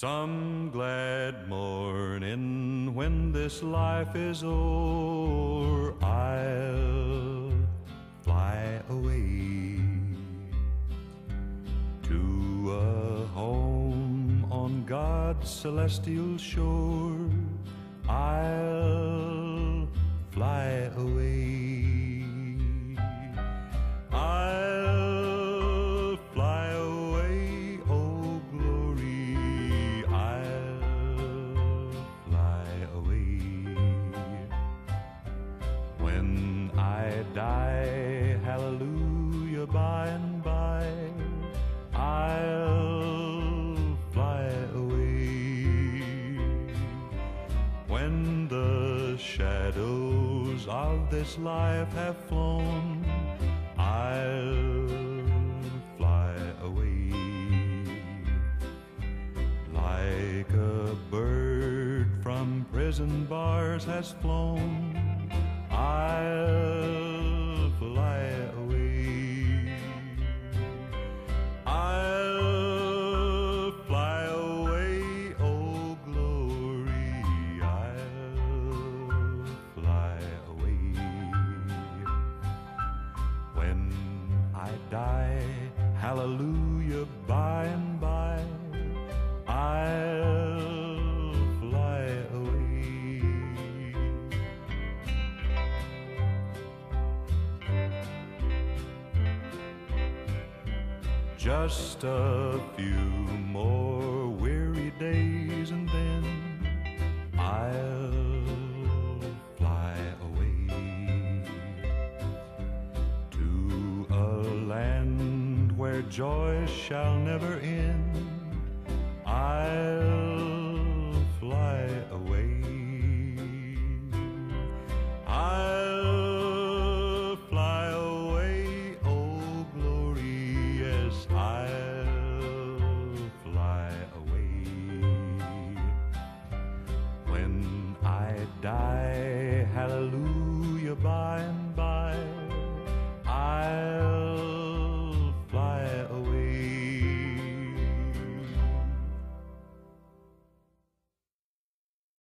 Some glad morning when this life is o'er, I'll fly away to a home on God's celestial shore. Die, hallelujah, by and by, I'll fly away. When the shadows of this life have flown, I'll fly away. Like a bird from prison bars has flown, I'll fly away. I'll fly away, oh glory, I'll fly away. When I die, hallelujah, by Just a few more weary days and then I'll fly away to a land where joy shall never end. I'll die, hallelujah, by